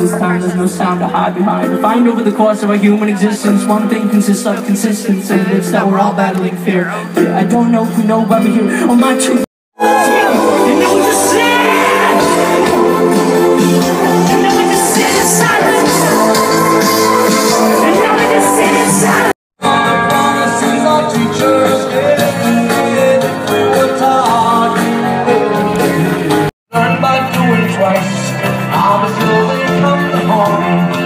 this time there's no sound to hide behind. To find over the course of our human existence, one thing consists of consistency. It's that we're all battling fear. I don't know if we know why we're here. Oh, my truth. Come